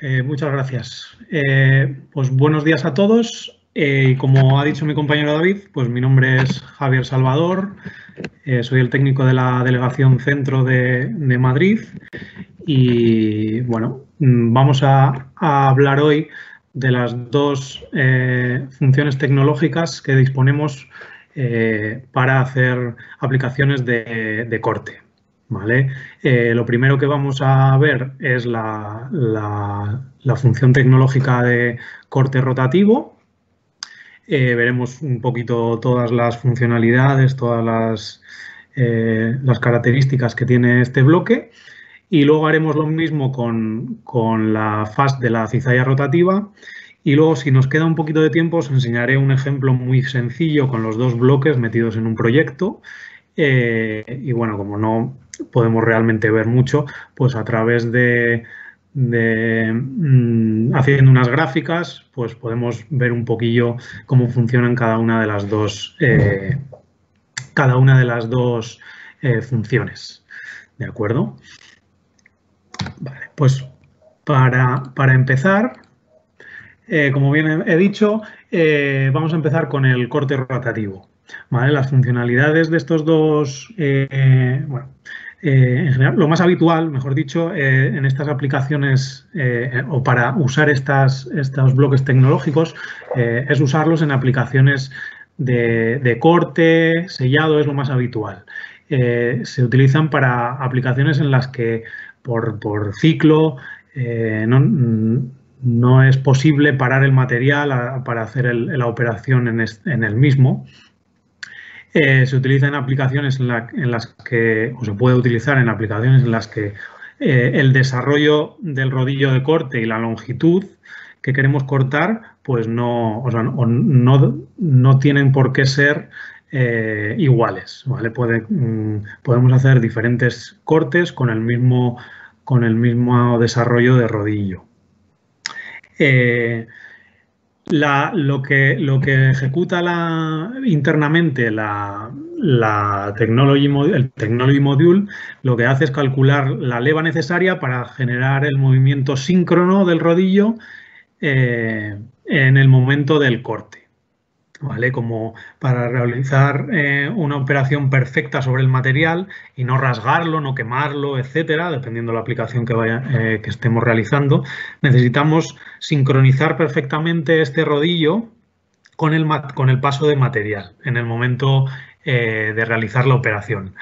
Eh, muchas gracias. Eh, pues buenos días a todos. Eh, como ha dicho mi compañero David, pues mi nombre es Javier Salvador, soy el técnico de la Delegación Centro de, Madrid y bueno, mm, vamos a, hablar hoy de las dos funciones tecnológicas que disponemos para hacer aplicaciones de corte. Eh, lo primero que vamos a ver es la, función tecnológica de corte rotativo. Eh, veremos un poquito todas las funcionalidades, todas las, eh, las, características que tiene este bloque. Y luego haremos lo mismo con, con la fast de la cizalla rotativa. Y luego, si nos queda un poquito de tiempo, os enseñaré un ejemplo muy sencillo con los dos bloques metidos en un proyecto. y bueno, como no podemos realmente ver mucho, pues a través de, mm, haciendo unas gráficas, pues podemos ver un poquillo cómo funcionan cada una de las dos, eh, cada una de las dos eh, funciones. ¿De acuerdo? Vale, pues para, empezar, eh, como bien he dicho, vamos a empezar con el corte rotativo. ¿Vale? Las funcionalidades de estos dos, bueno, eh, en general, lo más habitual, mejor dicho, eh, en estas aplicaciones eh, o para usar estos bloques tecnológicos es usarlos en aplicaciones de, corte, sellado, es lo más habitual. se utilizan para aplicaciones en las que por, ciclo no, es posible parar el material para hacer la operación en el mismo. Eh, se utiliza en aplicaciones en, las que, o se puede utilizar en aplicaciones en las que eh, el desarrollo del rodillo de corte y la longitud que queremos cortar, pues no, no, tienen por qué ser eh, iguales. ¿vale? Mm, podemos hacer diferentes cortes con el mismo, con el mismo desarrollo de rodillo lo, que, lo que ejecuta la, internamente la, technology, el Technology Module lo que hace es calcular la leva necesaria para generar el movimiento síncrono del rodillo eh, en el momento del corte. ¿Vale? Como para realizar eh, una operación perfecta sobre el material y no rasgarlo, no quemarlo, etcétera, dependiendo de la aplicación que, vaya, eh, que estemos realizando, necesitamos sincronizar perfectamente este rodillo con el, con el paso de material en el momento eh, de realizar la operación.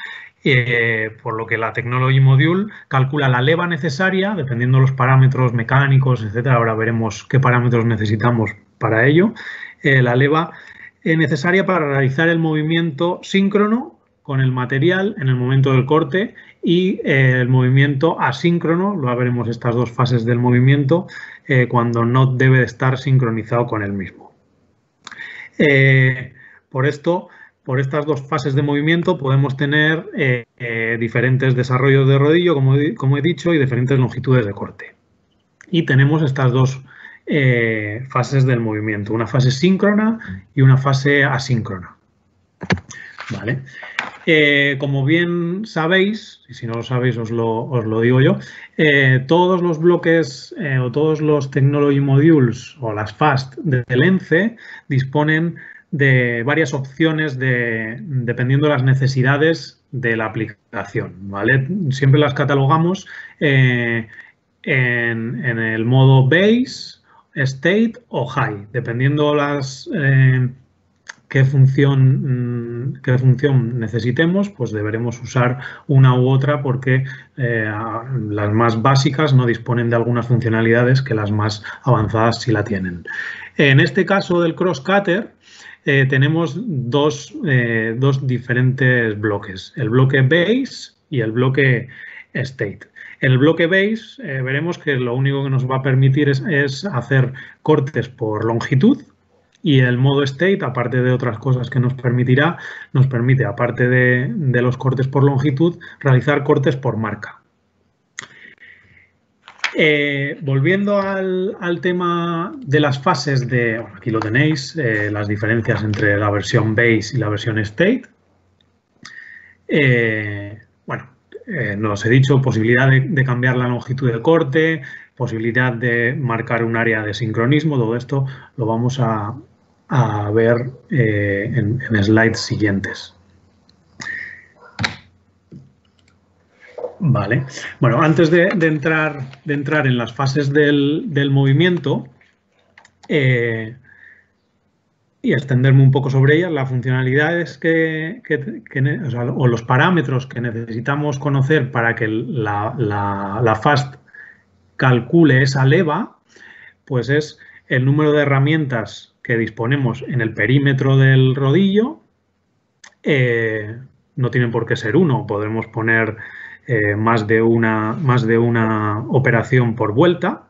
por lo que la Technology Module calcula la leva necesaria, dependiendo de los parámetros mecánicos, etcétera. Ahora veremos qué parámetros necesitamos para ello. la leva eh, necesaria para realizar el movimiento síncrono con el material en el momento del corte y eh, el movimiento asíncrono, lo veremos estas dos fases del movimiento, eh, cuando no debe estar sincronizado con el mismo. por esto, por estas dos fases de movimiento podemos tener diferentes desarrollos de rodillo, como, como he dicho, y diferentes longitudes de corte. Y tenemos estas dos eh, fases del movimiento, una fase síncrona y una fase asíncrona. Vale. Eh, como bien sabéis, y si no lo sabéis os lo, digo yo, eh, todos los bloques o todos los Technology Modules o las FAST del ENCE disponen de varias opciones de, dependiendo de las necesidades de la aplicación. ¿vale? Siempre las catalogamos en, en, el modo Base, state o high, dependiendo las eh, qué función mm, qué función necesitemos, pues deberemos usar una u otra porque eh, las más básicas no disponen de algunas funcionalidades que las más avanzadas sí la tienen. En este caso del cross cutter eh, tenemos dos, dos diferentes bloques, el bloque base y el bloque state. El bloque base eh, veremos que lo único que nos va a permitir es, hacer cortes por longitud y el modo state, aparte de otras cosas que nos permitirá, nos permite, aparte de, los cortes por longitud, realizar cortes por marca. Eh, volviendo al, tema de las fases de, aquí lo tenéis, eh, las diferencias entre la versión base y la versión state. Eh, no os he dicho, posibilidad de, cambiar la longitud de corte, posibilidad de marcar un área de sincronismo, todo esto lo vamos a, ver eh, en, slides siguientes. Vale. Bueno, antes de, entrar, de entrar en las fases del, movimiento, eh, y extenderme un poco sobre ellas, las funcionalidades que, o, los parámetros que necesitamos conocer para que la, FAST calcule esa leva, pues es el número de herramientas que disponemos en el perímetro del rodillo. Eh, no tienen por qué ser uno, podemos poner eh, más, de una, más de una operación por vuelta.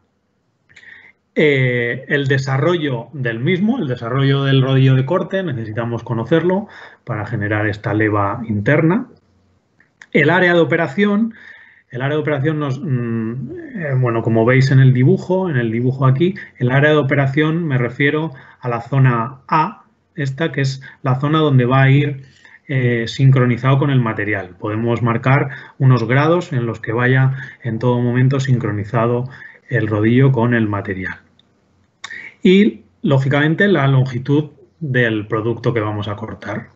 Eh, el desarrollo del mismo, el desarrollo del rodillo de corte, necesitamos conocerlo para generar esta leva interna. El área de operación, el área de operación nos, mm, eh, bueno, como veis en el dibujo, en el dibujo aquí, el área de operación me refiero a la zona A, esta que es la zona donde va a ir eh, sincronizado con el material. Podemos marcar unos grados en los que vaya en todo momento sincronizado el rodillo con el material y, lógicamente, la longitud del producto que vamos a cortar.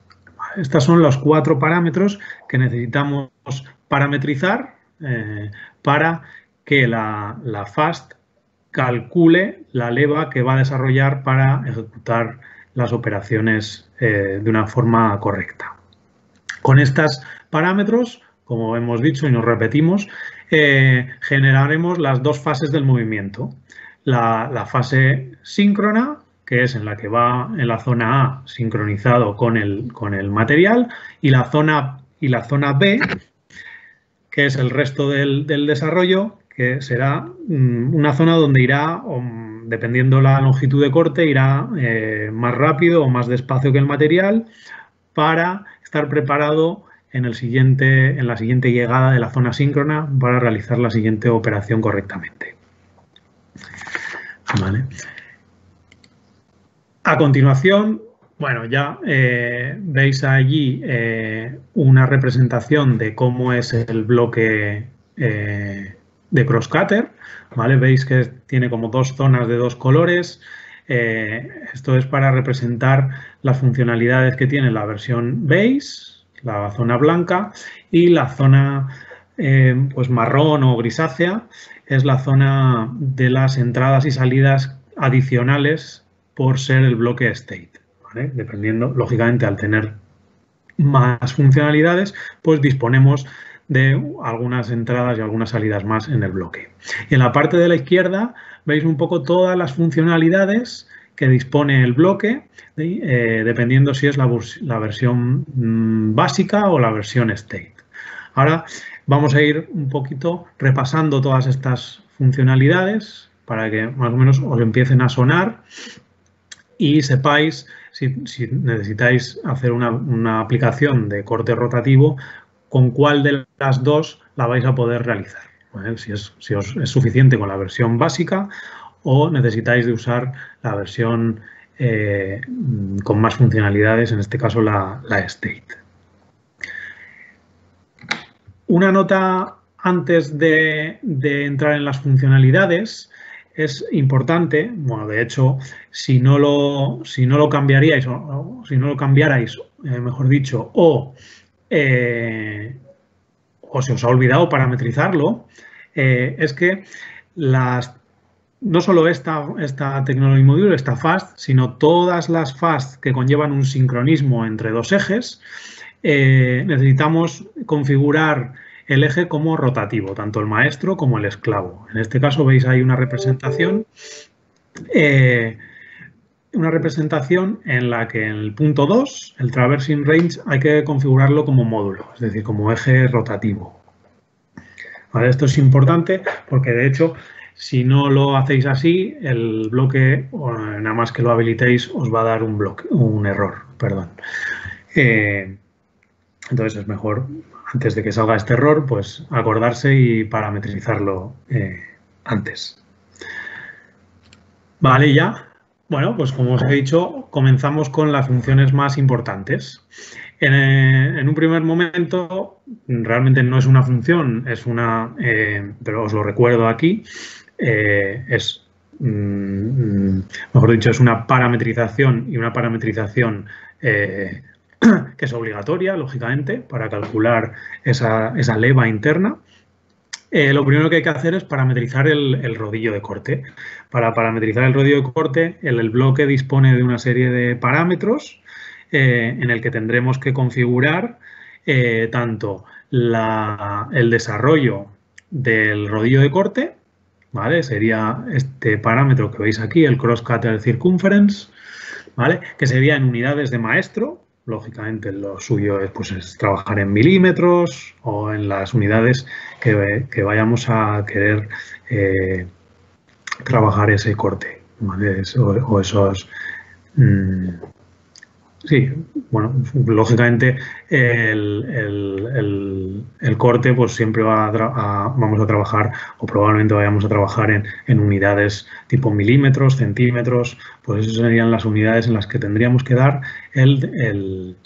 Estos son los cuatro parámetros que necesitamos parametrizar eh, para que la, FAST calcule la leva que va a desarrollar para ejecutar las operaciones eh, de una forma correcta. Con estos parámetros, como hemos dicho y nos repetimos, eh, generaremos las dos fases del movimiento la, fase síncrona, que es en la que va en la zona A sincronizado con el, con el material, y la, zona, y la zona B, que es el resto del, desarrollo, que será mm, una zona donde irá, dependiendo la longitud de corte, irá eh, más rápido o más despacio que el material para estar preparado en, el siguiente, en la siguiente llegada de la zona síncrona para realizar la siguiente operación correctamente. A continuación, bueno, ya eh, veis allí eh, una representación de cómo es el bloque eh, de Crosscutter, ¿vale? Veis que tiene como dos zonas de dos colores. esto es para representar las funcionalidades que tiene la versión base, la zona blanca, y la zona pues marrón o grisácea, es la zona de las entradas y salidas adicionales por ser el bloque state. Dependiendo, lógicamente, al tener más funcionalidades, pues disponemos de algunas entradas y algunas salidas más en el bloque. Y en la parte de la izquierda veis un poco todas las funcionalidades que dispone el bloque, eh, dependiendo si es la, versión mm, básica o la versión state. Ahora Vamos a ir un poquito repasando todas estas funcionalidades para que más o menos os empiecen a sonar y sepáis si, necesitáis hacer una, aplicación de corte rotativo, con cuál de las dos la vais a poder realizar. Si, es, os es suficiente con la versión básica o necesitáis de usar la versión eh, con más funcionalidades, en este caso la, la State. Una nota antes de, entrar en las funcionalidades es importante, bueno, de hecho, si no lo, si no lo cambiaríais, o, si no lo cambiarais, eh, mejor dicho, o, eh, o se os ha olvidado parametrizarlo, eh, es que las, no solo esta, esta Technology Module, esta FAST, sino todas las FAST que conllevan un sincronismo entre dos ejes, necesitamos configurar el eje como rotativo, tanto el maestro como el esclavo. En este caso veis ahí una representación, eh, una representación en la que en el punto 2, el traversing range, hay que configurarlo como módulo, es decir, como eje rotativo. esto es importante porque de hecho si no lo hacéis así, el bloque, nada más que lo habilitéis, os va a dar un, bloque, un error. Perdón. Eh, entonces es mejor, antes de que salga este error, pues acordarse y parametrizarlo eh, antes. Vale, ya. Bueno, pues como os he dicho, comenzamos con las funciones más importantes. En, eh, un primer momento, realmente no es una función, es una, eh, pero os lo recuerdo aquí, es, mm, mejor dicho, es una parametrización y una parametrización que es obligatoria, lógicamente, para calcular esa, esa leva interna. Eh, lo primero que hay que hacer es parametrizar el, rodillo de corte. Para parametrizar el rodillo de corte, el, bloque dispone de una serie de parámetros eh, en el que tendremos que configurar eh, tanto el desarrollo del rodillo de corte, ¿vale? Sería este parámetro que veis aquí, el cross cutter circumference, ¿vale? Que sería en unidades de maestro, lógicamente lo suyo es, pues, trabajar en milímetros o en las unidades que, vayamos a querer eh, trabajar ese corte o, esos... Mm, sí, bueno, lógicamente el, corte pues siempre va a, vamos a trabajar o probablemente vayamos a trabajar en, en, unidades tipo milímetros, centímetros, pues esas serían las unidades en las que tendríamos que dar el,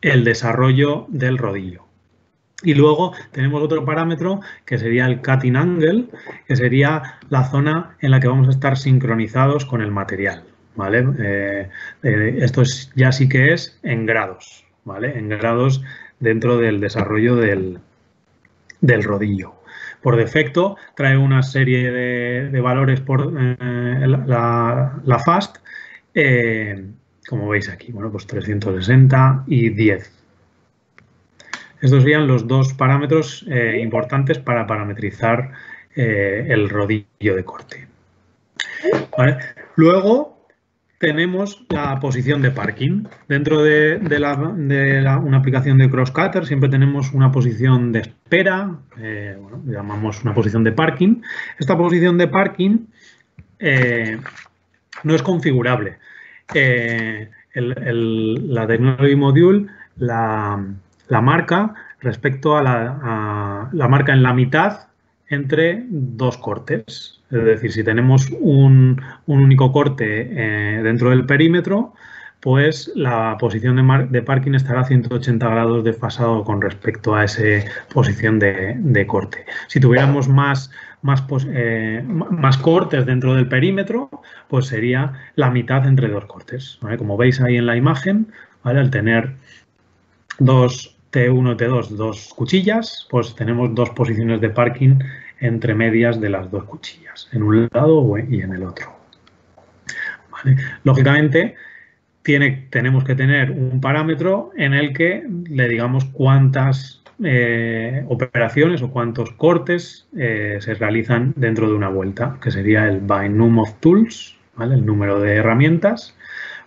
el desarrollo del rodillo. Y luego tenemos otro parámetro que sería el cutting angle, que sería la zona en la que vamos a estar sincronizados con el material. Eh, eh, esto ya sí que es en grados, ¿vale? en grados dentro del desarrollo del, rodillo. Por defecto trae una serie de, valores por eh, la, FAST, como veis aquí, bueno, pues 360 y 10. Estos serían los dos parámetros importantes para parametrizar el rodillo de corte. Luego tenemos la posición de parking. Dentro de, una aplicación de cross cutter siempre tenemos una posición de espera, eh, llamamos una posición de parking. Esta posición de parking no es configurable. la Technology Module la, la marca respecto a la, marca en la mitad entre dos cortes. Es decir, si tenemos un, único corte eh, dentro del perímetro, pues la posición de, parking estará a 180 grados desfasado con respecto a esa posición de, corte. Si tuviéramos más, más, eh, más, cortes dentro del perímetro, pues sería la mitad entre dos cortes. Como veis ahí en la imagen, al tener dos, T1, T2, dos cuchillas, pues tenemos dos posiciones de parking entre medias de las dos cuchillas, en un lado y en el otro. Lógicamente, tenemos que tener un parámetro en el que le digamos cuántas eh, operaciones o cuántos cortes eh, se realizan dentro de una vuelta, que sería el by of tools, el número de herramientas,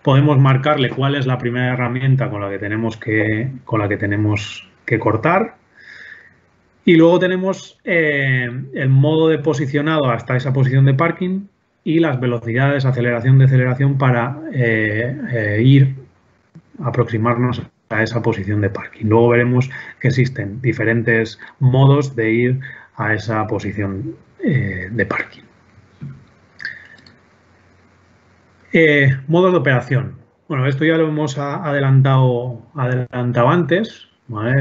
Podemos marcarle cuál es la primera herramienta con la que tenemos que, con la que, tenemos que cortar. Y luego tenemos eh, el modo de posicionado hasta esa posición de parking y las velocidades, aceleración, deceleración para eh, eh, ir, aproximarnos a esa posición de parking. Luego veremos que existen diferentes modos de ir a esa posición de parking. Modos de operación. Bueno, esto ya lo hemos adelantado antes,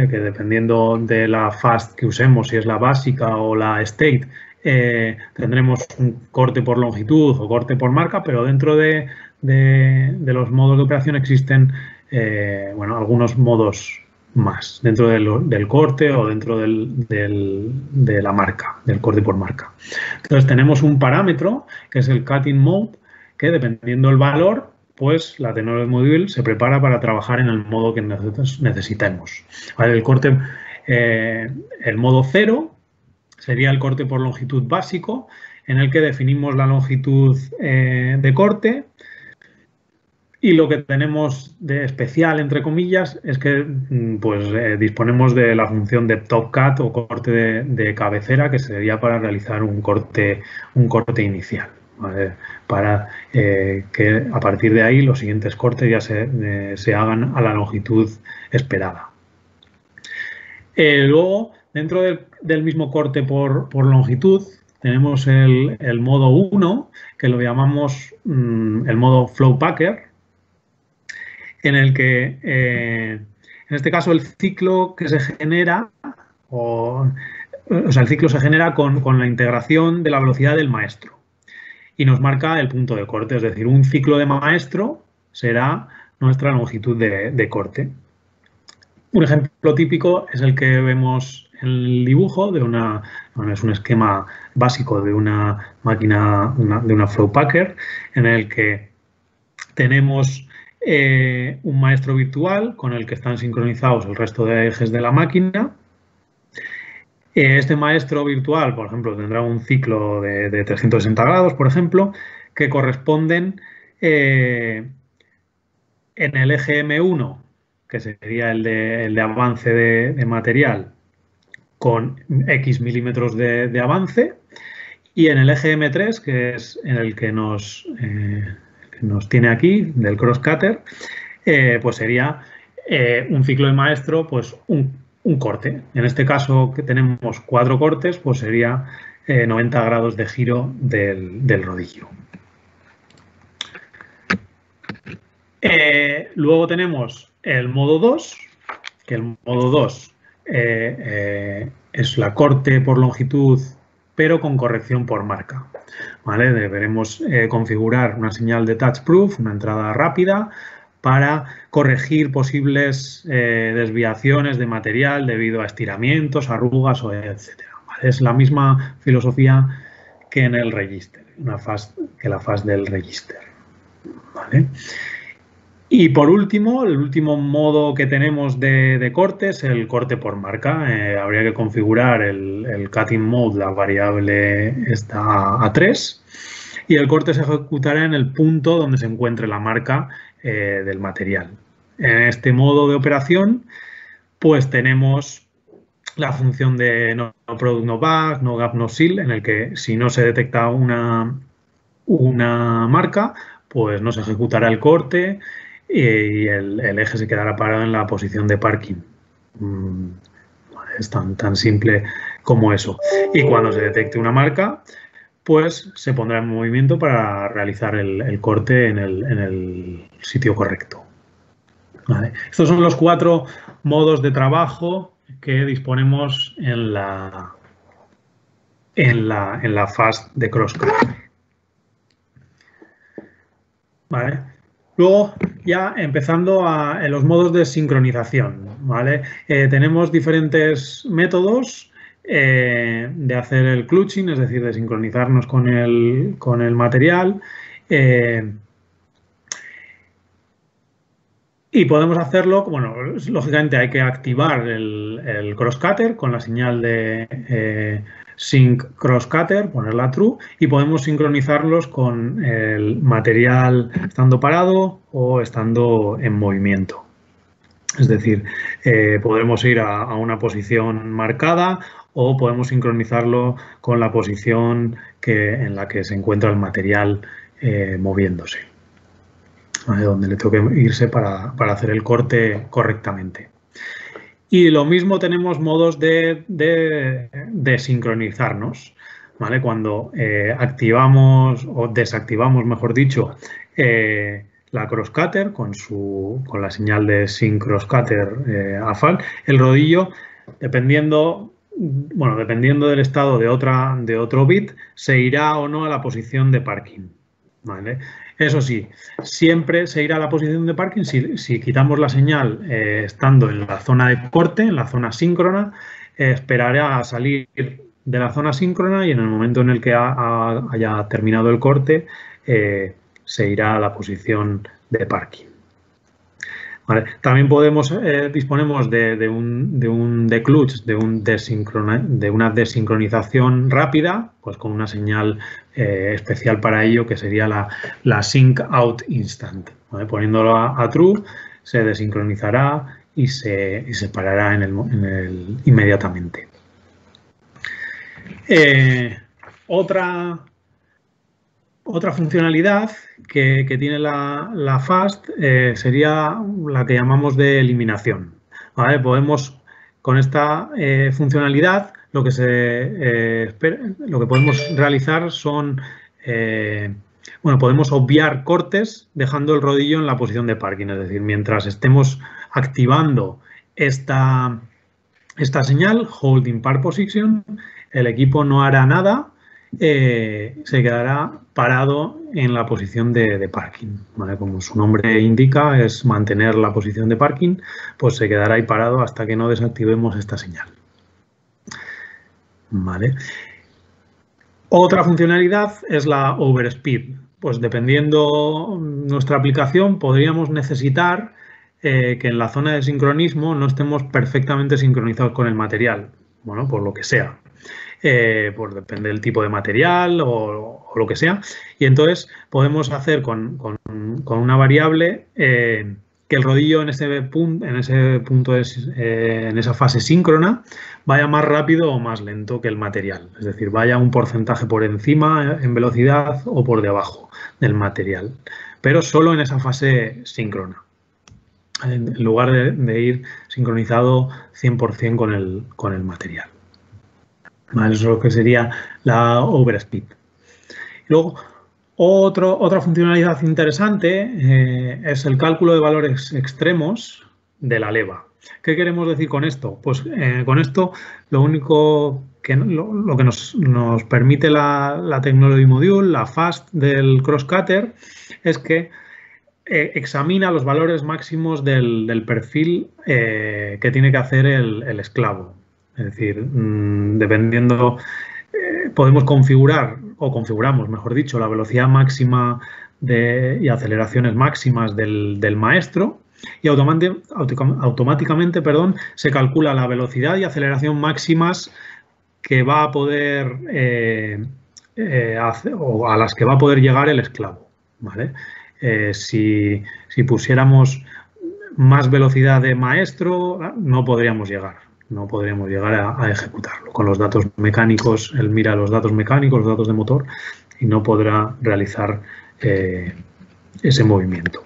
que dependiendo de la fast que usemos, si es la básica o la state, eh, tendremos un corte por longitud o corte por marca, pero dentro de, los modos de operación existen eh, bueno, algunos modos más dentro del, corte o dentro de la marca, del corte por marca. Entonces tenemos un parámetro que es el cutting mode que dependiendo del valor, pues la Technology Module se prepara para trabajar en el modo que necesitemos. el corte, eh, el modo cero sería el corte por longitud básico, en el que definimos la longitud eh, de corte y lo que tenemos de especial, entre comillas, es que mm, pues, eh, disponemos de la función de top cut o corte de, de, cabecera, que sería para realizar un corte, un corte inicial para eh, que a partir de ahí los siguientes cortes ya se, eh, hagan a la longitud esperada. Eh, luego, dentro del, mismo corte por, longitud, tenemos el, modo 1, que lo llamamos mm, el modo Flow Packer, en el que, en este caso, el ciclo que se genera, o, sea, el ciclo se genera con, la integración de la velocidad del maestro y nos marca el punto de corte, es decir, un ciclo de maestro será nuestra longitud de corte. Un ejemplo típico es el que vemos en el dibujo de una, es un esquema básico de una máquina, de una flow packer, en el que tenemos eh, un maestro virtual con el que están sincronizados el resto de ejes de la máquina. Este maestro virtual, por ejemplo, tendrá un ciclo de, 360 grados, por ejemplo, que corresponden eh, en el eje M1 que sería el de, avance de, material con X milímetros de, avance, y en el eje M3, que es en el que nos, eh, nos tiene aquí, del cross cutter, eh, pues sería un ciclo de maestro, pues un, corte. En este caso que tenemos cuatro cortes, pues sería 90 grados de giro del, del rodillo. luego tenemos el modo 2, que el modo 2 eh, eh, es la corte por longitud, pero con corrección por marca. ¿vale? Deberemos eh, configurar una señal de touch proof, una entrada rápida, para corregir posibles desviaciones de material debido a estiramientos, arrugas, etc. Es la misma filosofía que en el register, que la fase del register. ¿vale? Y por último, el último modo que tenemos de, corte es el corte por marca. Eh, habría que configurar el, cutting mode, la variable está a 3, y el corte se ejecutará en el punto donde se encuentre la marca eh, del material. En este modo de operación, pues tenemos la función de no product no bug, no gap no seal, en el que si no se detecta una, una marca, pues no se ejecutará el corte y el, eje se quedará parado en la posición de parking. Mm, es tan, tan simple como eso. Y cuando se detecte una marca, pues se pondrá en movimiento para realizar el, corte en el, sitio correcto. Estos son los cuatro modos de trabajo que disponemos en la, en la, en la fase de cross ¿Vale? Luego, ya empezando a, los modos de sincronización, ¿vale? Eh, tenemos diferentes métodos eh, de hacer el clutching, es decir, de sincronizarnos con el, con el material. Eh, y podemos hacerlo, bueno, lógicamente hay que activar el, el crosscutter con la señal de sync cross cutter, ponerla true y podemos sincronizarlos con el material estando parado o estando en movimiento. Es decir, eh, podemos ir a, una posición marcada o podemos sincronizarlo con la posición que, en la que se encuentra el material eh, moviéndose, donde le tengo que irse para hacer el corte correctamente. Y lo mismo tenemos modos de, de, sincronizarnos. ¿vale? Cuando eh, activamos o desactivamos, mejor dicho, eh, la crosscutter con, con la señal de sync crosscutter eh, a FAL, el rodillo, dependiendo, bueno, dependiendo del estado de, otra, de otro bit, se irá o no a la posición de parking. ¿vale? Eso sí, siempre se irá a la posición de parking si, quitamos la señal eh, estando en la zona de corte, en la zona síncrona, eh, esperará a salir de la zona síncrona y en el momento en el que haya terminado el corte eh, se irá a la posición de parking. También podemos, eh, disponemos de, un, de un de, un de una desincronización rápida, pues con una señal eh, especial para ello que sería la, la sync out instant. Poniéndolo a, true, se desincronizará y se, y se parará inmediatamente. Eh, otra otra funcionalidad que, tiene la, FAST eh, sería la que llamamos de eliminación. Podemos con esta eh, funcionalidad lo que, se, eh, lo que podemos realizar son, bueno, podemos obviar cortes dejando el rodillo en la posición de parking, es decir, mientras estemos activando esta, esta señal, holding park position, el equipo no hará nada, se quedará parado en la posición de, parking. Como su nombre indica, es mantener la posición de parking, pues se quedará ahí parado hasta que no desactivemos esta señal. ¿Vale? Otra funcionalidad es la overspeed. Pues dependiendo nuestra aplicación, podríamos necesitar eh, que en la zona de sincronismo no estemos perfectamente sincronizados con el material, bueno, por lo que sea. Eh, pues depende del tipo de material o, lo que sea. Y entonces podemos hacer con, una variable eh, que el rodillo en ese, punto, en ese punto, es, eh, en esa fase síncrona, vaya más rápido o más lento que el material. Es decir, vaya un porcentaje por encima en velocidad o por debajo del material, pero solo en esa fase síncrona. En lugar de, ir sincronizado 100% con el, con el material. Eso es lo que sería la overspeed. Luego, otra funcionalidad interesante eh, es el cálculo de valores extremos de la leva. ¿Qué queremos decir con esto? Pues eh, con esto lo único que, lo, que nos, permite la, la Technology Module, la FAST del Crosscutter, es que eh, examina los valores máximos del, perfil que tiene que hacer el, esclavo. Es decir, mm, dependiendo, podemos configurar o configuramos, mejor dicho, la velocidad máxima y aceleraciones máximas del, maestro y automáticamente perdón, se calcula la velocidad y aceleración máximas que va a poder eh, eh, o a las que va a poder llegar el esclavo. Eh, si, pusiéramos más velocidad de maestro, no podríamos llegar no podríamos llegar a, ejecutarlo. Con los datos mecánicos, él mira los datos mecánicos, los datos de motor y no podrá realizar eh, ese movimiento.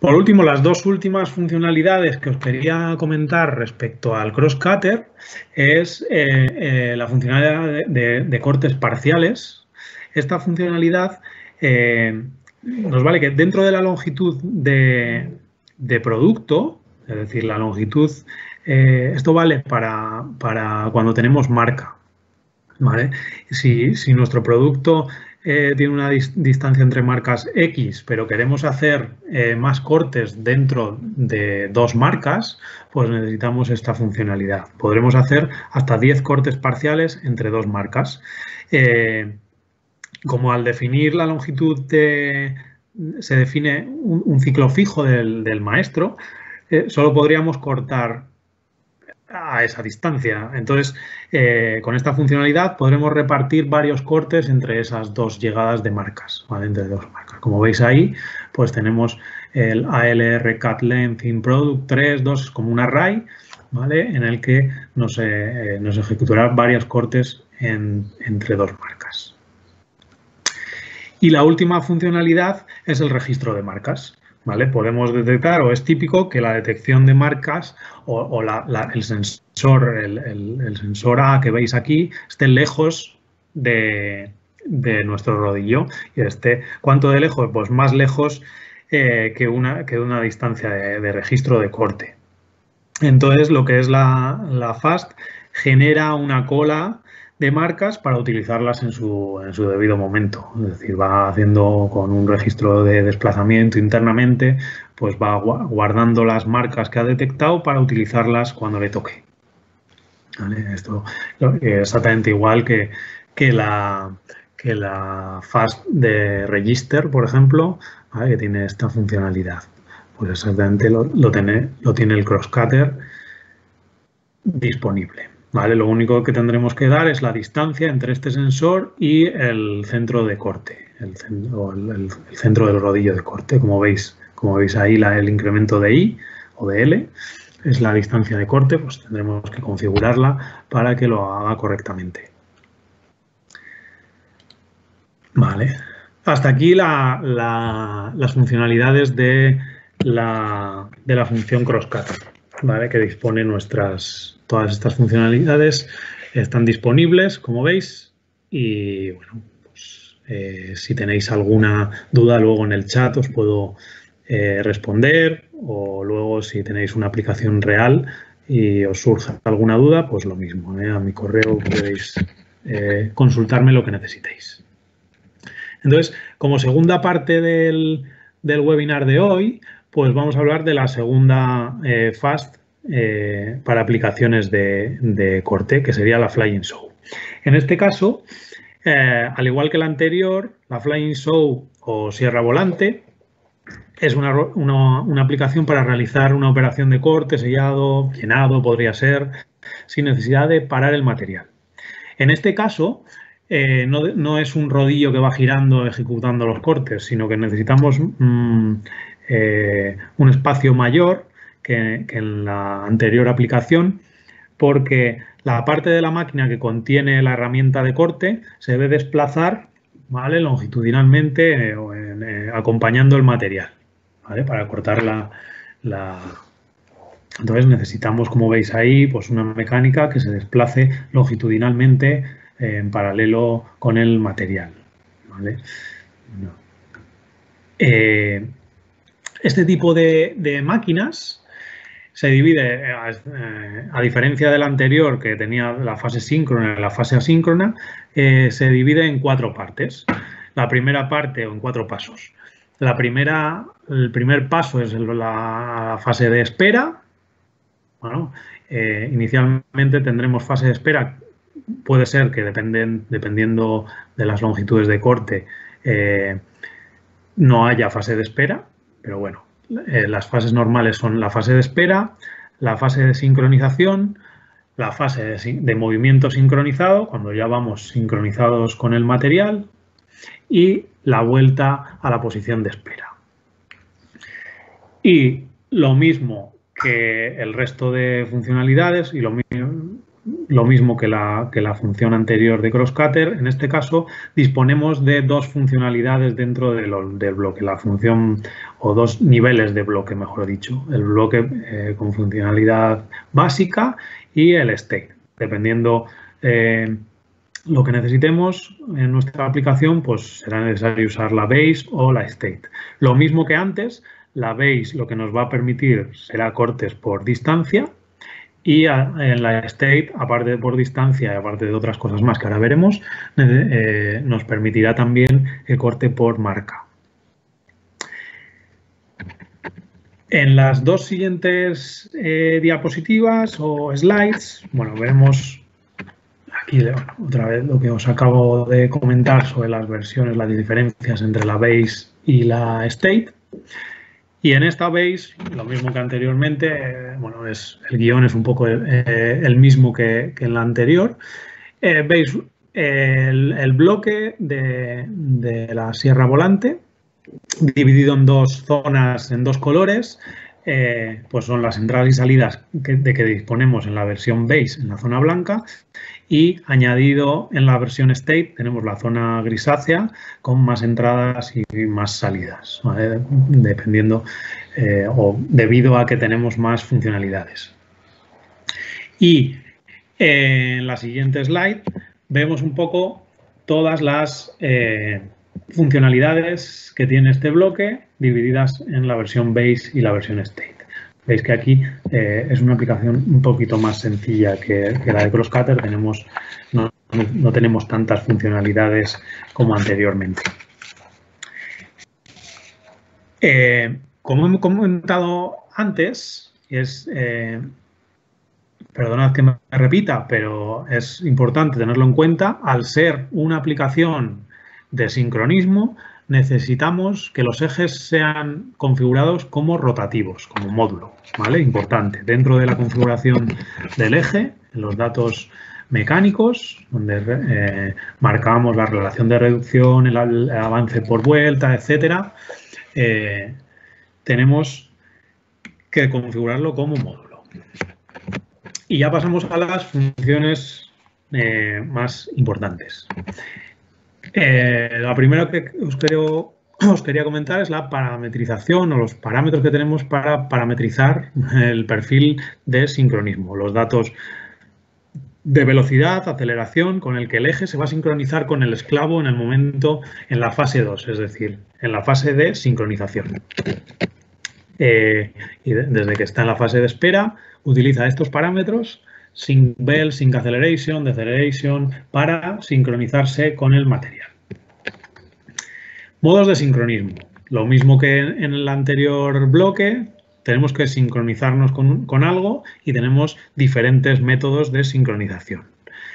Por último, las dos últimas funcionalidades que os quería comentar respecto al cross-cutter es eh, eh, la funcionalidad de, cortes parciales. Esta funcionalidad nos vale que dentro de la longitud de producto es decir, la longitud, eh, esto vale para, cuando tenemos marca. ¿vale? Si, nuestro producto eh, tiene una distancia entre marcas X, pero queremos hacer eh, más cortes dentro de dos marcas, pues necesitamos esta funcionalidad. Podremos hacer hasta 10 cortes parciales entre dos marcas. como al definir la longitud se define un, ciclo fijo del maestro, eh, solo podríamos cortar a esa distancia. Entonces, eh, con esta funcionalidad podremos repartir varios cortes entre esas dos llegadas de marcas, entre dos marcas. Como veis ahí, pues tenemos el ALR Cut Length in Product 3, 2, es como un array, ¿vale? En el que nos, eh, ejecutará varios cortes entre dos marcas. Y la última funcionalidad es el registro de marcas. Podemos detectar, o es típico, que la detección de marcas o, el sensor, el, A que veis aquí, esté lejos de, nuestro rodillo y esté, ¿cuánto de lejos? Pues más lejos eh, que, una, que una distancia de, registro de corte. Entonces, lo que es la, la FAST genera una cola de marcas para utilizarlas en su, en su debido momento. Es decir, va haciendo con un registro de desplazamiento internamente, pues va guardando las marcas que ha detectado para utilizarlas cuando le toque. Esto es exactamente igual que, que, la, que la FAST de Register, por ejemplo, que tiene esta funcionalidad. Pues exactamente lo, lo, tiene, lo tiene el Crosscutter disponible. Lo único que tendremos que dar es la distancia entre este sensor y el centro de corte, el, centro del rodillo de corte. Como veis, como veis ahí el incremento de I o de L es la distancia de corte, pues tendremos que configurarla para que lo haga correctamente. Vale. Hasta aquí las funcionalidades de la, función crosscutter, ¿vale? que dispone nuestras, todas estas funcionalidades están disponibles, como veis, y bueno, pues, eh, si tenéis alguna duda luego en el chat os puedo eh, responder o luego si tenéis una aplicación real y os surge alguna duda, pues lo mismo, ¿eh? a mi correo podéis consultarme lo que necesitéis. Entonces, como segunda parte del, del webinar de hoy, pues vamos a hablar de la segunda FAST eh, para aplicaciones de, corte, que sería la Flying Show. En este caso, eh, al igual que la anterior, la Flying Show o Sierra Volante es una, aplicación para realizar una operación de corte, sellado, llenado, podría ser, sin necesidad de parar el material. En este caso, no, es un rodillo que va girando ejecutando los cortes, sino que necesitamos mm, eh, un espacio mayor que, en la anterior aplicación porque la parte de la máquina que contiene la herramienta de corte se debe desplazar longitudinalmente eh, eh, acompañando el material para cortar la, Entonces necesitamos, como veis ahí, pues una mecánica que se desplace longitudinalmente en paralelo con el material. Este tipo de, máquinas se divide, eh, a, diferencia del anterior que tenía la fase síncrona y la fase asíncrona, eh, se divide en cuatro partes. La primera parte o en cuatro pasos. La primera, el primer paso es la fase de espera. Bueno, eh, inicialmente tendremos fase de espera. Puede ser que dependen, dependiendo de las longitudes de corte no haya fase de espera pero bueno, eh, las fases normales son la fase de espera, la fase de sincronización, la fase de, movimiento sincronizado, cuando ya vamos sincronizados con el material, y la vuelta a la posición de espera. Y lo mismo que el resto de funcionalidades y lo mismo, lo mismo que la, función anterior de Crosscutter. En este caso, disponemos de dos funcionalidades dentro del bloque, la función o dos niveles de bloque, mejor dicho, el bloque eh, con funcionalidad básica y el state. Dependiendo eh, lo que necesitemos en nuestra aplicación, pues será necesario usar la base o la state. Lo mismo que antes, la base lo que nos va a permitir será cortes por distancia y en la state, aparte de por distancia y aparte de otras cosas más que ahora veremos, eh, nos permitirá también el corte por marca. En las dos siguientes eh, diapositivas o slides, bueno, veremos aquí otra vez lo que os acabo de comentar sobre las versiones, las diferencias entre la base y la state. Y en esta veis, lo mismo que anteriormente, eh, bueno, es, el guion es un poco el, eh, mismo que, en la anterior. Eh, veis el, bloque de, la sierra volante, dividido en dos zonas, en dos colores, pues son las entradas y salidas de que disponemos en la versión base, en la zona blanca, y añadido en la versión State tenemos la zona grisácea con más entradas y más salidas, dependiendo eh, o debido a que tenemos más funcionalidades. Y eh, en la siguiente slide vemos un poco todas las eh, funcionalidades que tiene este bloque divididas en la versión Base y la versión State. Veis que aquí eh, es una aplicación un poquito más sencilla que, la de Crosscutter. Tenemos, no, tenemos tantas funcionalidades como anteriormente. Eh, como he comentado antes, es, eh, perdonad que me repita, pero es importante tenerlo en cuenta, al ser una aplicación de sincronismo, necesitamos que los ejes sean configurados como rotativos, como módulo, ¿vale? Importante. Dentro de la configuración del eje, en los datos mecánicos, donde eh, marcamos la relación de reducción, el, avance por vuelta, etcétera, eh, tenemos que configurarlo como módulo. Y ya pasamos a las funciones eh, más importantes. Eh, la primera que os quería comentar es la parametrización o los parámetros que tenemos para parametrizar el perfil de sincronismo, los datos de velocidad, aceleración, con el que el eje se va a sincronizar con el esclavo en el momento, en la fase 2, es decir, en la fase de sincronización. Eh, y desde que está en la fase de espera, utiliza estos parámetros, sync bell, sync acceleration, deceleration, para sincronizarse con el material. Modos de sincronismo. Lo mismo que en el anterior bloque, tenemos que sincronizarnos con, algo y tenemos diferentes métodos de sincronización.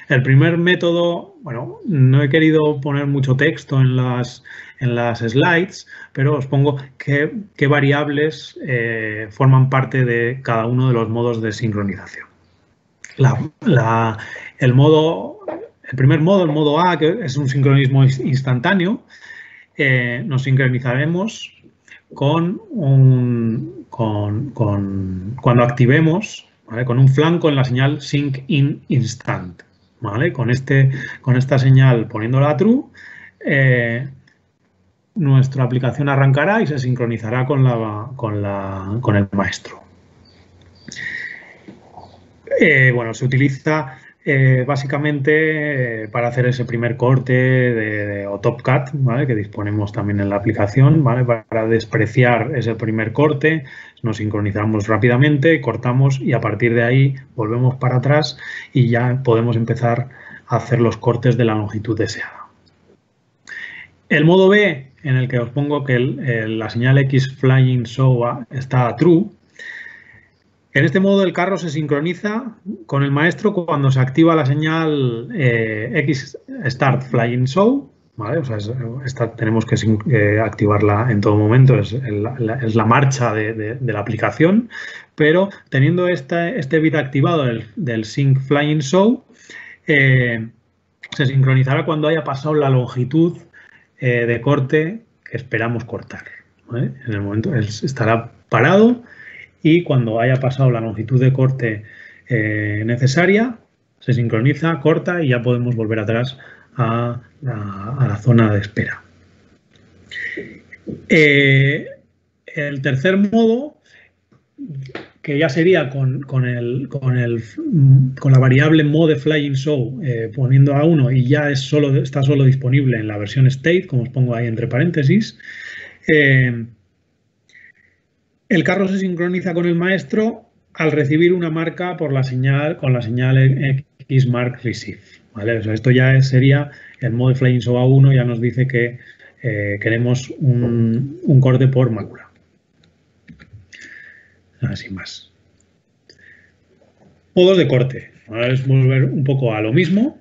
El primer método, bueno, no he querido poner mucho texto en las, en las slides, pero os pongo qué, variables eh, forman parte de cada uno de los modos de sincronización. El, modo, el primer modo, el modo A, que es un sincronismo instantáneo, eh, nos sincronizaremos con un, con, cuando activemos con un flanco en la señal sync in instant. ¿vale? Con, este, con esta señal poniéndola true, eh, nuestra aplicación arrancará y se sincronizará con, la, con, la, con el maestro. Bueno, se utiliza eh, básicamente, eh, para hacer ese primer corte de, o top cut, que disponemos también en la aplicación, para despreciar ese primer corte, nos sincronizamos rápidamente, cortamos y a partir de ahí volvemos para atrás y ya podemos empezar a hacer los cortes de la longitud deseada. El modo B, en el que os pongo que la señal X flying show está a true, en este modo el carro se sincroniza con el maestro cuando se activa la señal eh, X Start Flying Show. tenemos que eh, activarla en todo momento, es, la, marcha de, la aplicación, pero teniendo este, bit activado del, Sync Flying Show, eh, se sincronizará cuando haya pasado la longitud de corte que esperamos cortar. En el momento estará parado y cuando haya pasado la longitud de corte eh, necesaria, se sincroniza, corta y ya podemos volver atrás a, la zona de espera. Eh, el tercer modo, que ya sería con, el, con, la variable mode flying show eh, poniendo a 1 y ya es solo, está solo disponible en la versión state, como os pongo ahí entre paréntesis, el carro se sincroniza con el maestro al recibir una marca por la señal, con la señal X Receive. esto ya sería el modo Flying Show A1, ya nos dice que eh, queremos un, corte por mácula. Así más. Modos de corte. Ahora es volver un poco a lo mismo,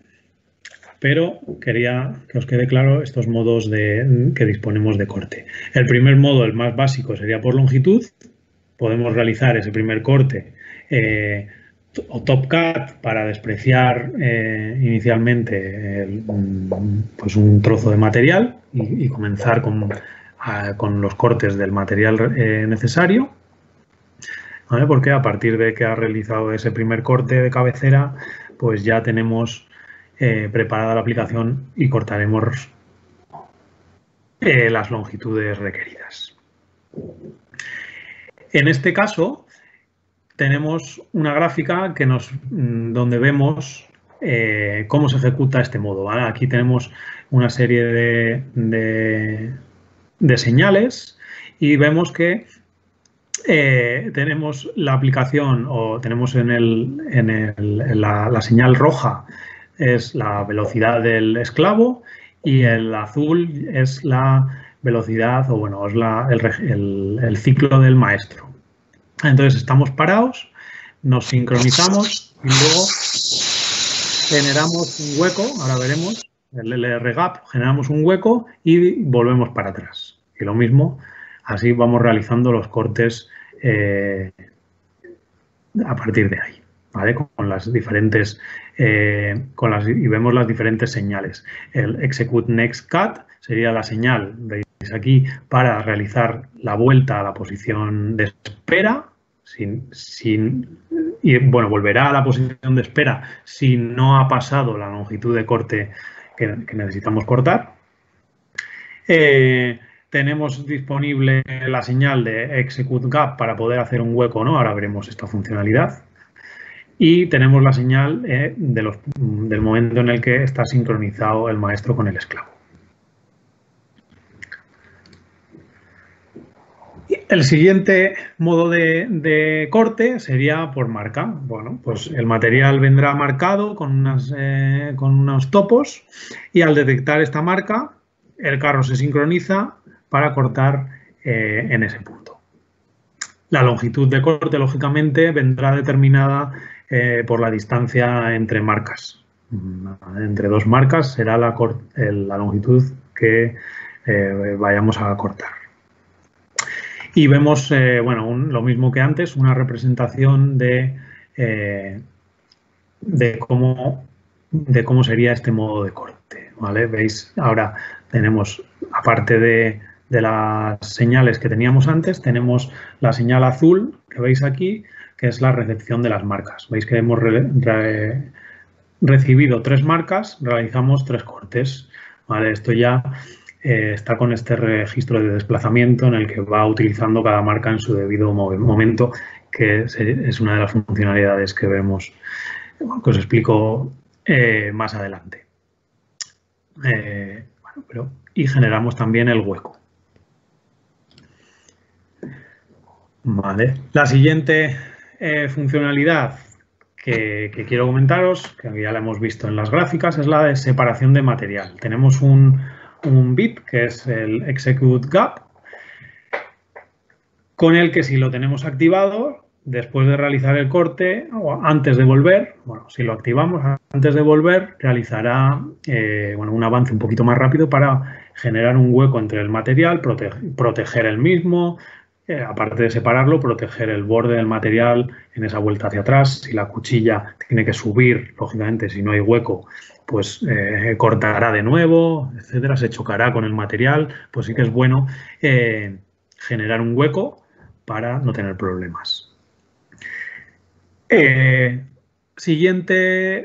pero quería que os quede claro estos modos de, que disponemos de corte. El primer modo, el más básico, sería por longitud. Podemos realizar ese primer corte eh, o top cut para despreciar eh, inicialmente un, pues un trozo de material y, comenzar con, con, los cortes del material eh, necesario. Porque a partir de que ha realizado ese primer corte de cabecera, pues ya tenemos eh, preparada la aplicación y cortaremos eh, las longitudes requeridas. En este caso, tenemos una gráfica que nos, mm, donde vemos eh, cómo se ejecuta este modo. Aquí tenemos una serie de, de, señales y vemos que tenemos la aplicación o tenemos en, el, en, la, señal roja es la velocidad del esclavo y el azul es la velocidad o bueno, es la, el, ciclo del maestro. Entonces estamos parados, nos sincronizamos y luego generamos un hueco, ahora veremos, el LR gap, generamos un hueco y volvemos para atrás. Y lo mismo, así vamos realizando los cortes eh, a partir de ahí. Con las diferentes, eh, con las, y vemos las diferentes señales. El execute next cut sería la señal, veis aquí, para realizar la vuelta a la posición de espera, sin, sin, y bueno, volverá a la posición de espera si no ha pasado la longitud de corte que, necesitamos cortar. Eh, tenemos disponible la señal de execute gap para poder hacer un hueco no, ahora veremos esta funcionalidad. Y tenemos la señal eh, del momento en el que está sincronizado el maestro con el esclavo. El siguiente modo de, corte sería por marca. Bueno, pues el material vendrá marcado con, eh, con unos topos y al detectar esta marca, el carro se sincroniza para cortar eh, en ese punto. La longitud de corte, lógicamente, vendrá determinada eh, por la distancia entre marcas. Entre dos marcas será la, longitud que vayamos a cortar. Y vemos, eh, bueno, lo mismo que antes, una representación de, eh, de, cómo, de cómo sería este modo de corte. ¿vale? Veis, ahora tenemos, aparte de, las señales que teníamos antes, tenemos la señal azul que veis aquí, que es la recepción de las marcas. Veis que hemos recibido tres marcas, realizamos tres cortes. ¿vale? Esto ya eh, está con este registro de desplazamiento en el que va utilizando cada marca en su debido momento, que es una de las funcionalidades que vemos, que os explico eh, más adelante. Eh, y generamos también el hueco. Vale. La siguiente funcionalidad que, quiero comentaros, que ya la hemos visto en las gráficas, es la de separación de material. Tenemos un, un bit, que es el execute gap, con el que si lo tenemos activado, después de realizar el corte o antes de volver, bueno, si lo activamos antes de volver, realizará eh, bueno, un avance un poquito más rápido para generar un hueco entre el material, proteger el mismo, eh, aparte de separarlo, proteger el borde del material en esa vuelta hacia atrás. Si la cuchilla tiene que subir, lógicamente, si no hay hueco, pues eh, cortará de nuevo, etcétera, se chocará con el material, pues sí que es bueno eh, generar un hueco para no tener problemas. Siguiente,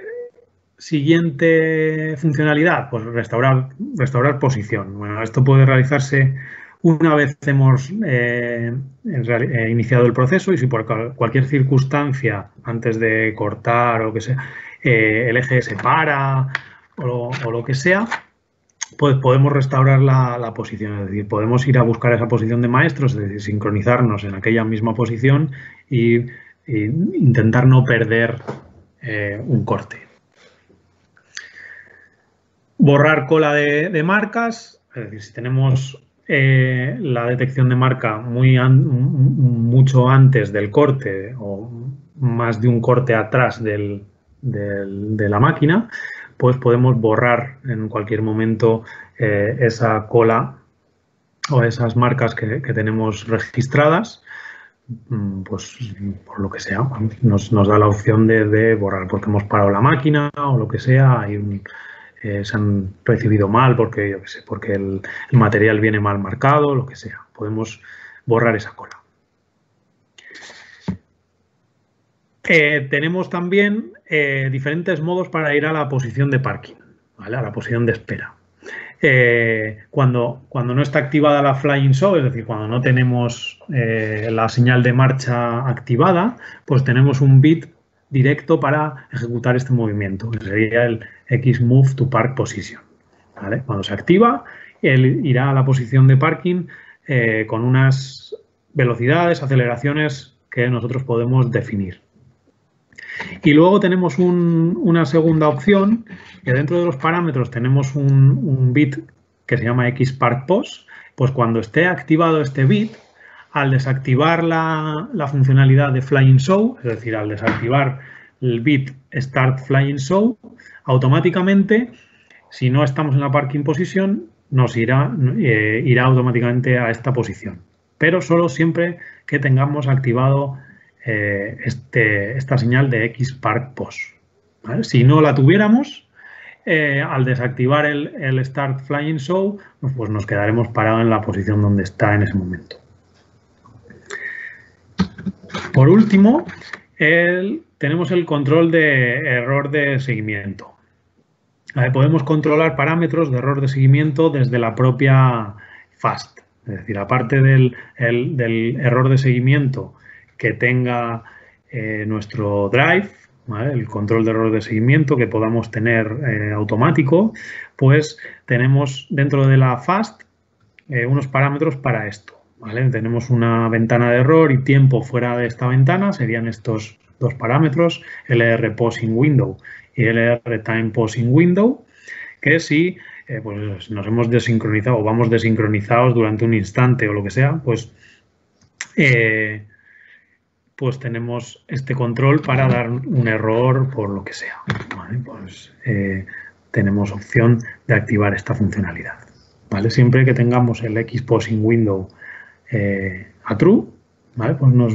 siguiente funcionalidad, pues restaurar, restaurar posición. Bueno, esto puede realizarse una vez hemos iniciado el proceso y si por cualquier circunstancia antes de cortar o que sea, eh, el eje se para o, lo que sea, pues podemos restaurar la, posición, es decir, podemos ir a buscar esa posición de maestros, es decir, sincronizarnos en aquella misma posición e, intentar no perder eh, un corte. Borrar cola de, marcas, es decir, si tenemos eh, la detección de marca muy mucho antes del corte o más de un corte atrás del, de la máquina, pues podemos borrar en cualquier momento eh, esa cola o esas marcas que, tenemos registradas, mm, pues por lo que sea, nos, da la opción de, borrar porque hemos parado la máquina o lo que sea, eh, se han recibido mal porque, yo sé, porque el material viene mal marcado, lo que sea, podemos borrar esa cola. Eh, tenemos también eh, diferentes modos para ir a la posición de parking, a la posición de espera. Cuando, cuando no está activada la Flying Show, es decir, cuando no tenemos la señal de marcha activada, pues tenemos un bit directo para ejecutar este movimiento, que sería el X Move to Park Position. Cuando se activa, él irá a la posición de parking con unas velocidades, aceleraciones que nosotros podemos definir. Y luego tenemos una segunda opción, que dentro de los parámetros tenemos un, bit que se llama XParkPost, pues cuando esté activado este bit, al desactivar la, funcionalidad de Flying Show, es decir, al desactivar el bit Start Flying Show, automáticamente, si no estamos en la parking position, nos irá, eh, irá automáticamente a esta posición. Pero solo siempre que tengamos activado eh, este, esta señal de XParkPost. Si no la tuviéramos, eh, al desactivar el, Start Flying Show, pues nos quedaremos parados en la posición donde está en ese momento. Por último, tenemos el control de error de seguimiento. podemos controlar parámetros de error de seguimiento desde la propia FAST. Es decir, aparte del, error de seguimiento que tenga eh, nuestro drive, el control de error de seguimiento que podamos tener eh, automático, pues tenemos dentro de la FAST eh, unos parámetros para esto. Tenemos una ventana de error y tiempo fuera de esta ventana, serían estos dos parámetros, LR Posing Window y LR Time Posing Window, que si eh, pues nos hemos desincronizado o vamos desincronizados durante un instante o lo que sea, pues, eh, pues tenemos este control para dar un error por lo que sea. Pues eh, tenemos opción de activar esta funcionalidad. ¿vale? Siempre que tengamos el Xposing window a true, pues nos,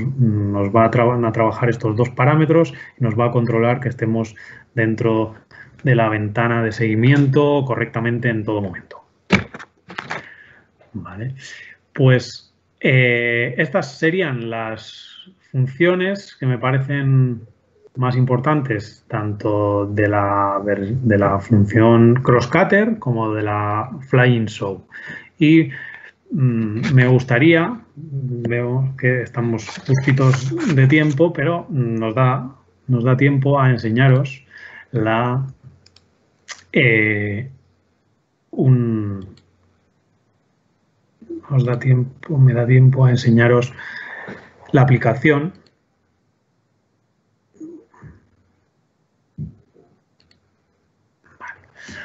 va a, trabajar estos dos parámetros y nos va a controlar que estemos dentro de la ventana de seguimiento correctamente en todo momento. Vale. Pues eh, estas serían las funciones que me parecen más importantes tanto de la, de la función crosscutter como de la flying show. Y me gustaría, veo que estamos justitos de tiempo, pero nos da, nos da tiempo a enseñaros la eh, un, os da tiempo, me da tiempo a enseñaros la aplicación.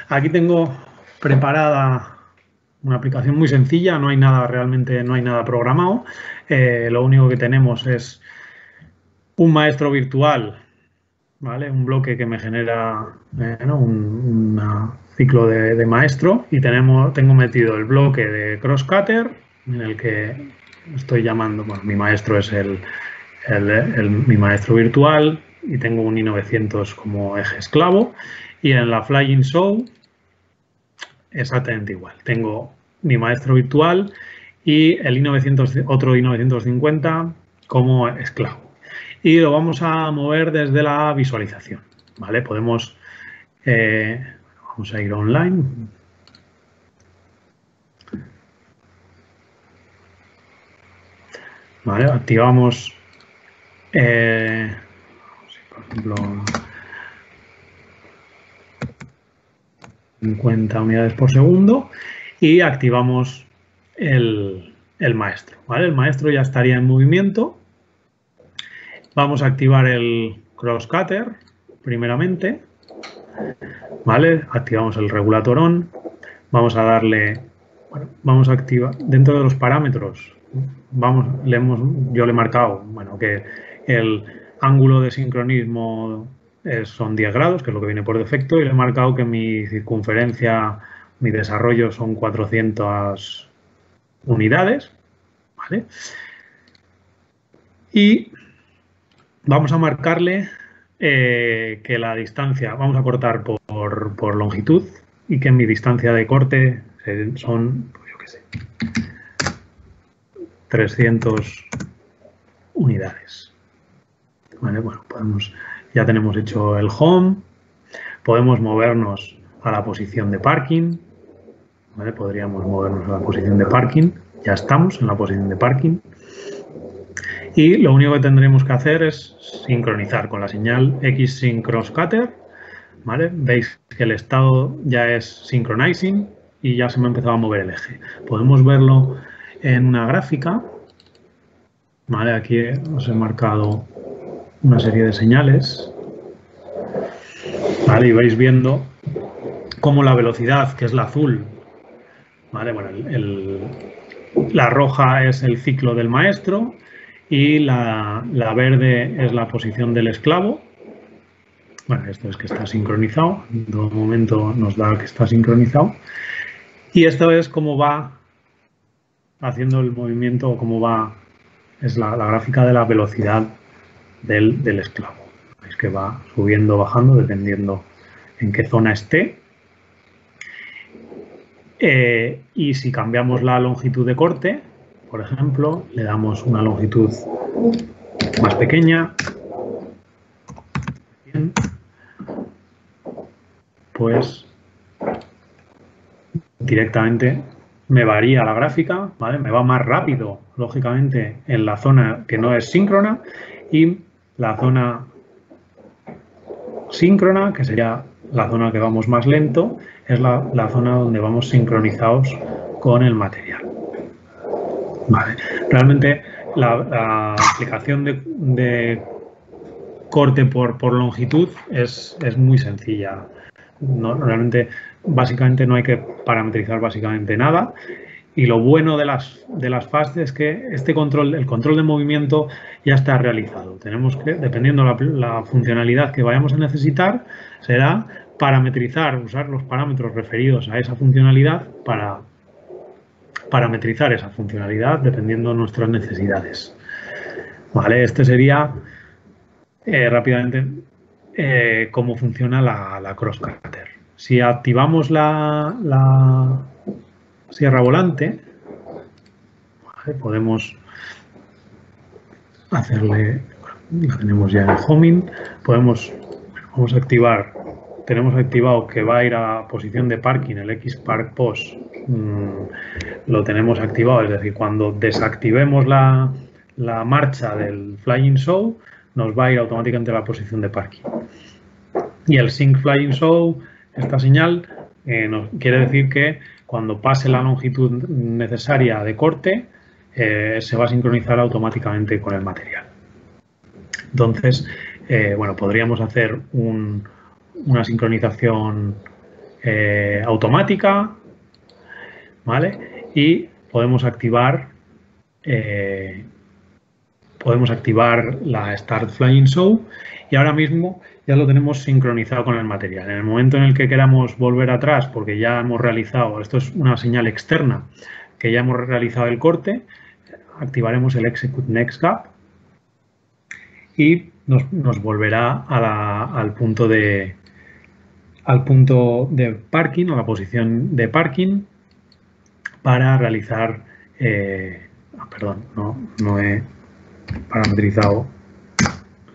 Aquí tengo preparada una aplicación muy sencilla, no hay nada realmente, no hay nada programado. Eh, lo único que tenemos es un maestro virtual un bloque que me genera eh, un, ciclo de, maestro y tenemos, tengo metido el bloque de crosscutter en el que estoy llamando, bueno, mi maestro es el, mi maestro virtual y tengo un i900 como eje esclavo y en la Flying Show exactamente igual. Tengo mi maestro virtual y el i900, otro i950 como esclavo y lo vamos a mover desde la visualización. ¿vale? Podemos, eh, vamos a ir online. ¿Vale? Activamos, eh, por ejemplo, 50 unidades por segundo y activamos el, el maestro. ¿vale? El maestro ya estaría en movimiento Vamos a activar el crosscutter primeramente. ¿Vale? Activamos el regulator on. Vamos a darle, bueno, vamos a activar dentro de los parámetros. Vamos, le hemos, yo le he marcado, bueno, que el ángulo de sincronismo son 10 grados, que es lo que viene por defecto, y le he marcado que mi circunferencia, mi desarrollo son 400 unidades, ¿vale? Y Vamos a marcarle eh, que la distancia, vamos a cortar por, longitud y que mi distancia de corte son, pues yo qué sé, 300 unidades. bueno, podemos, ya tenemos hecho el home, podemos movernos a la posición de parking, podríamos movernos a la posición de parking, ya estamos en la posición de parking. Y lo único que tendremos que hacer es sincronizar con la señal X Cutter. ¿vale? Veis que el estado ya es synchronizing y ya se me ha empezado a mover el eje. Podemos verlo en una gráfica. Aquí os he marcado una serie de señales. ¿vale? Y vais viendo cómo la velocidad, que es la azul, ¿vale? bueno, la roja es el ciclo del maestro, y la, verde es la posición del esclavo. Bueno, esto es que está sincronizado, en todo momento nos da que está sincronizado. Y esto es cómo va haciendo el movimiento cómo va, es la, gráfica de la velocidad del, esclavo. Es que va subiendo bajando dependiendo en qué zona esté. Eh, y si cambiamos la longitud de corte, por ejemplo, le damos una longitud más pequeña. pues directamente me varía la gráfica, ¿vale? Me va más rápido, lógicamente, en la zona que no es síncrona y la zona síncrona, que sería la zona que vamos más lento, es la, zona donde vamos sincronizados con el material. Realmente la, aplicación de, corte por, por longitud es, es, muy sencilla. Realmente, básicamente no hay que parametrizar básicamente nada. Y lo bueno de las, de las fases es que este control, el control de movimiento ya está realizado. Tenemos que, dependiendo la, la funcionalidad que vayamos a necesitar, será parametrizar, usar los parámetros referidos a esa funcionalidad para parametrizar esa funcionalidad dependiendo de nuestras necesidades. Vale, este sería eh, rápidamente eh, cómo funciona la, la crosscutter. Si activamos la, la sierra volante, podemos hacerle, la tenemos ya en homing, podemos, vamos a activar, tenemos activado que va a ir a posición de parking, el X Park Post, mm, lo tenemos activado, es decir, cuando desactivemos la, la marcha del Flying Show, nos va a ir automáticamente a la posición de parking. Y el Sync Flying Show, esta señal, eh, nos quiere decir que cuando pase la longitud necesaria de corte, eh, se va a sincronizar automáticamente con el material. Entonces, eh, bueno, podríamos hacer una sincronización eh, automática, ¿vale? Y podemos activar, podemos activar la Start Flying Show y ahora mismo ya lo tenemos sincronizado con el material. En el momento en el que queramos volver atrás, porque ya hemos realizado, esto es una señal externa, que ya hemos realizado el corte, activaremos el Execute Next Gap y nos, volverá al punto de al punto de parking o la posición de parking para realizar eh, ah, perdón, no, no he parametrizado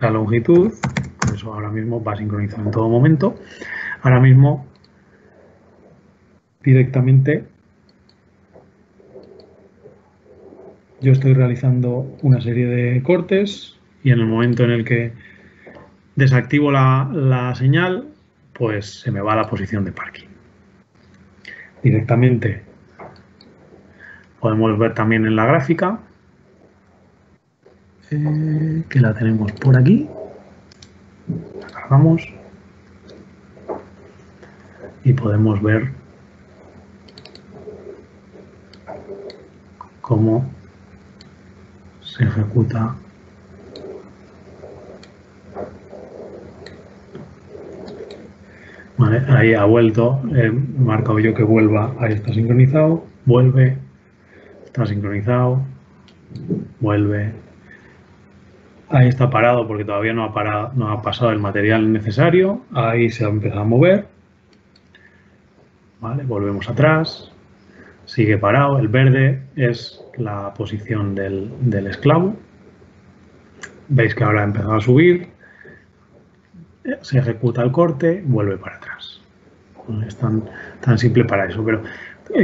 la longitud, por eso ahora mismo va sincronizado en todo momento. Ahora mismo directamente yo estoy realizando una serie de cortes y en el momento en el que desactivo la, señal, pues se me va a la posición de parking. Directamente podemos ver también en la gráfica eh, que la tenemos por aquí. La cargamos y podemos ver cómo se ejecuta Vale, ahí ha vuelto, he marcado yo que vuelva, ahí está sincronizado, vuelve, está sincronizado, vuelve, Ahí está parado porque todavía no ha, parado, no ha pasado el material necesario. Ahí se ha empezado a mover. Vale, volvemos atrás. Sigue parado. El verde es la posición del, esclavo. Veis que ahora ha empezado a subir. Se ejecuta el corte, vuelve para atrás. Es tan, simple para eso. Pero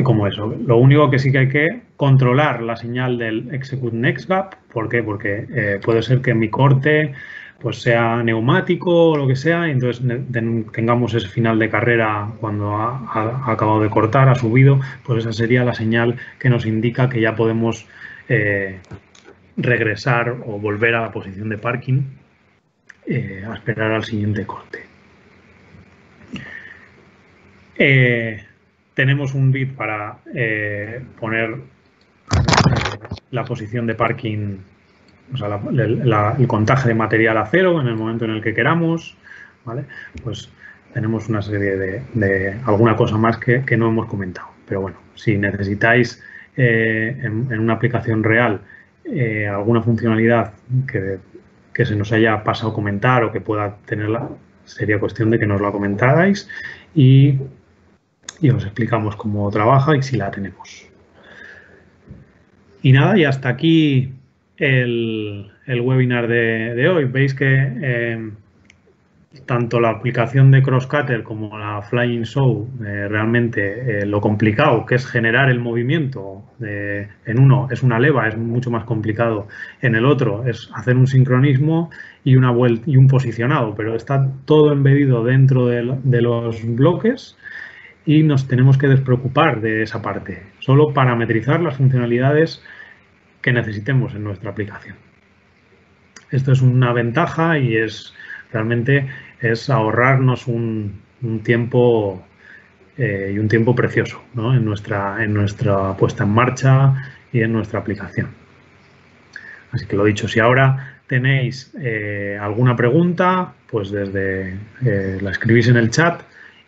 como eso. Lo único que sí que hay que controlar la señal del execute next gap. ¿Por qué? Porque eh, puede ser que mi corte pues sea neumático o lo que sea, y entonces tengamos ese final de carrera cuando ha, acabado de cortar, ha subido, pues esa sería la señal que nos indica que ya podemos eh, regresar o volver a la posición de parking eh, a esperar al siguiente corte. Tenemos un bit para poner la posición de parking, o sea, el contaje de material a cero en el momento en el que queramos, ¿vale? Pues tenemos una serie de, alguna cosa más que, no hemos comentado. Pero bueno, si necesitáis eh, en, una aplicación real alguna funcionalidad que, se nos haya pasado comentar o que pueda tenerla, sería cuestión de que nos la comentarais y y os explicamos cómo trabaja y si la tenemos. Y nada, y hasta aquí el, webinar de, hoy. Veis que eh, tanto la aplicación de Crosscutter como la Flying Show, eh, realmente eh, lo complicado que es generar el movimiento en uno es una leva, es mucho más complicado. En el otro es hacer un sincronismo y una vuelta y un posicionado, pero está todo embedido dentro de, los bloques y nos tenemos que despreocupar de esa parte, solo parametrizar las funcionalidades que necesitemos en nuestra aplicación. Esto es una ventaja y es realmente es ahorrarnos un, tiempo eh, y un tiempo precioso en, nuestra, en nuestra puesta en marcha y en nuestra aplicación. Así que lo dicho, si ahora tenéis eh, alguna pregunta, pues desde eh, la escribís en el chat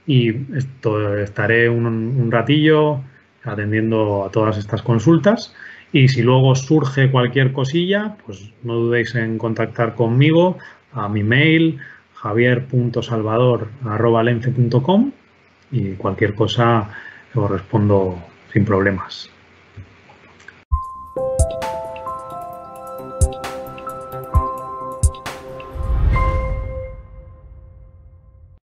y esto, estaré un, un, ratillo atendiendo a todas estas consultas. Y si luego surge cualquier cosilla, pues no dudéis en contactar conmigo a mi mail javier.salvador.lence.com y cualquier cosa os respondo sin problemas.